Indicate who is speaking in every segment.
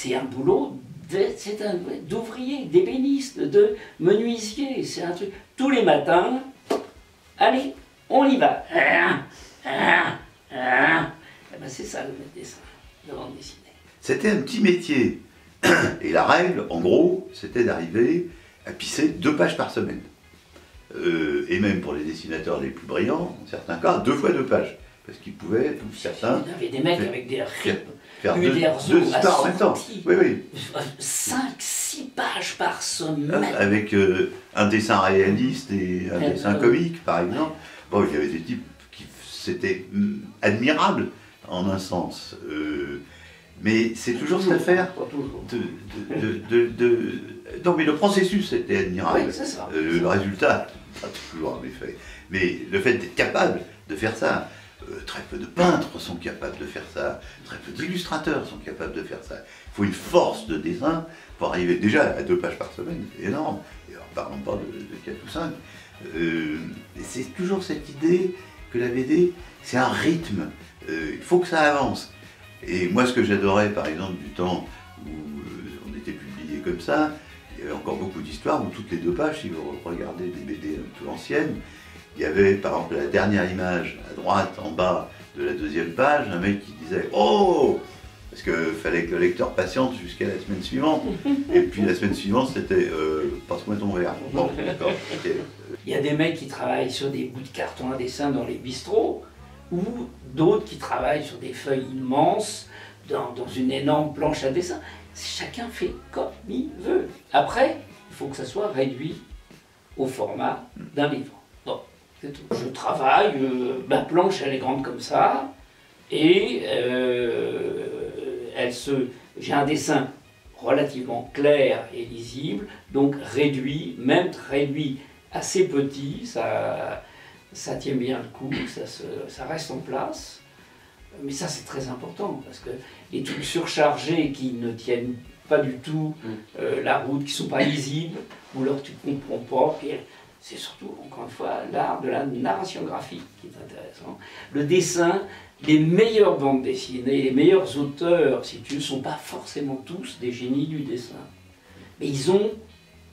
Speaker 1: c'est un boulot d'ouvrier, d'ébéniste, de menuisier. C'est un truc. Tous les matins, allez, on y va. Eh ben, c'est ça le dessin, de bande dessinée.
Speaker 2: C'était un petit métier. Et la règle, en gros, c'était d'arriver à pisser deux pages par semaine. Euh, et même pour les dessinateurs les plus brillants, en certains cas, deux fois deux pages. Parce qu'ils pouvaient, certains.
Speaker 1: Il y avait des mecs avec des rythmes.
Speaker 2: Faire deux, deux histoires en même temps. Oui, oui.
Speaker 1: 5-6 pages par semaine.
Speaker 2: Avec euh, un dessin réaliste et un euh, dessin comique, par exemple. Bon, il y avait des types qui. C'était mm, admirable, en un sens. mais c'est toujours cette affaire de, de, de, Non, mais le processus était admirable.
Speaker 1: Oui, ça.
Speaker 2: le résultat, pas toujours en effet. Mais le fait d'être capable de faire ça, euh, très peu de peintres sont capables de faire ça, très peu d'illustrateurs sont capables de faire ça. Il faut une force de dessin pour arriver déjà à deux pages par semaine, c'est énorme. Et en parlant pas de, de 4 ou 5. Euh, c'est toujours cette idée que la BD, c'est un rythme. Euh, il faut que ça avance. Et moi, ce que j'adorais, par exemple, du temps où on était publié comme ça, il y avait encore beaucoup d'histoires où toutes les deux pages, si vous regardez des BD un peu anciennes, il y avait par exemple la dernière image à droite en bas de la deuxième page, un mec qui disait Oh Parce qu'il fallait que le lecteur patiente jusqu'à la semaine suivante. Et puis la semaine suivante, c'était euh, Passe-moi ton verre. Bon, d'accord.
Speaker 1: Il y a des mecs qui travaillent sur des bouts de carton à dessin dans les bistrots, ou d'autres qui travaillent sur des feuilles immenses dans une énorme planche à dessin. Chacun fait comme il veut. Après, il faut que ça soit réduit au format d'un livre. Je travaille, euh, ma planche elle est grande comme ça, et euh, elle se, j'ai un dessin relativement clair et lisible, donc réduit, même réduit assez petit, ça, ça tient bien le coup, ça, ça reste en place. Mais ça c'est très important, parce que les trucs surchargés qui ne tiennent pas du tout mm. euh, la route, qui ne sont pas lisibles, ou alors tu ne comprends pas, c'est surtout, encore une fois, l'art de la narration graphique qui est intéressant. Le dessin, les meilleures bandes dessinées, les meilleurs auteurs, si tu ne sont pas forcément tous des génies du dessin. Mais ils ont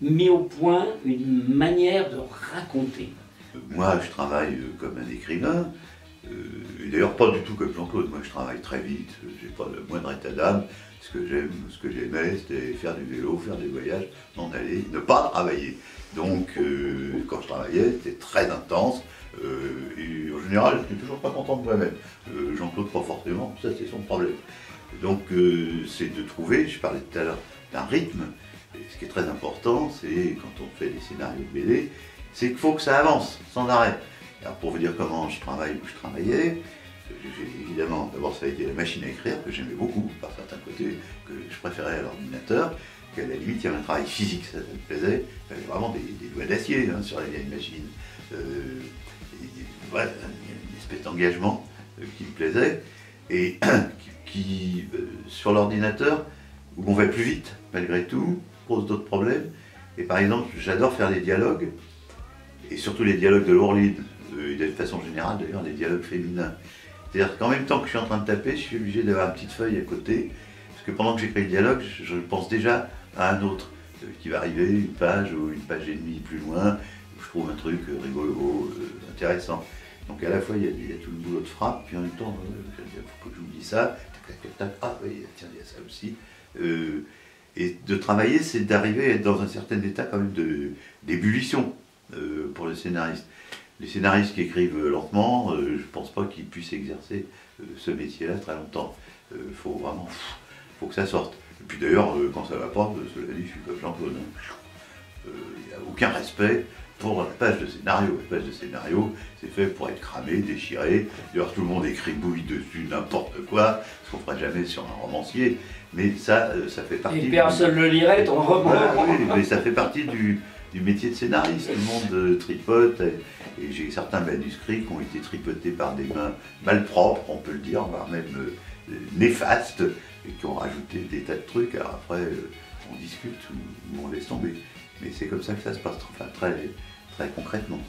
Speaker 1: mis au point une manière de raconter.
Speaker 2: Moi, je travaille euh, comme un écrivain, d'ailleurs pas du tout comme Jean-Claude. Moi, je travaille très vite, j'ai pas le moindre état d'âme. Ce que j'aime, ce que j'aimais, c'était faire du vélo, faire des voyages, m'en aller, ne pas travailler. Donc, euh, quand je travaillais, c'était très intense. Euh, et en général, je n'étais toujours pas content de moi-même. Euh, Jean-Claude, pas forcément, ça c'est son problème. Donc, c'est de trouver, je parlais tout à l'heure, d'un rythme. Ce qui est très important, c'est quand on fait des scénarios de BD, c'est qu'il faut que ça avance, sans arrêt. Alors, pour vous dire comment je travaille où je travaillais, évidemment, d'abord ça a été la machine à écrire, que j'aimais beaucoup, par certains côtés, que je préférais à l'ordinateur à la limite, il y avait un travail physique, ça, me plaisait. Il y avait vraiment des, doigts d'acier hein, sur la vieille machine. Euh, une espèce d'engagement euh, qui me plaisait. Et qui, euh, sur l'ordinateur, où on va plus vite, malgré tout, pose d'autres problèmes. Et par exemple, j'adore faire des dialogues, et surtout les dialogues de Lourline, et de façon générale d'ailleurs, des dialogues féminins. C'est-à-dire qu'en même temps que je suis en train de taper, je suis obligé d'avoir une petite feuille à côté, parce que pendant que j'écris le dialogue, je pense déjà à un autre euh, qui va arriver, une page ou une page et demie plus loin, où je trouve un truc euh, rigolo, euh, intéressant. Donc à la fois il y, a, tout le boulot de frappe, puis en même temps, il faut que j'oublie ça, ah oui, tiens, il y a ça aussi. et de travailler, c'est d'arriver à être dans un certain état quand même d'ébullition pour le scénariste. Les scénaristes qui écrivent lentement, je ne pense pas qu'ils puissent exercer ce métier-là très longtemps. Il faut vraiment, faut que ça sorte. Et puis d'ailleurs, euh, quand ça va pas, euh, cela dit, je suis comme Jean-Claude. Il n'y a aucun respect pour la page de scénario. La page de scénario, c'est fait pour être cramé, déchiré. D'ailleurs, tout le monde écrit bouille dessus, n'importe quoi, ce qu'on ferait jamais sur un romancier. Mais ça, euh, ça fait partie.
Speaker 1: Et personne ne le lirait, ton roman.
Speaker 2: mais ça fait partie du, métier de scénariste. Tout le monde tripote. Et, j'ai certains manuscrits qui ont été tripotés par des mains malpropres, on peut le dire, voire même néfastes et qui ont rajouté des tas de trucs. Alors après, euh, on discute ou, on laisse tomber. Mais c'est comme ça que ça se passe, enfin très, très concrètement.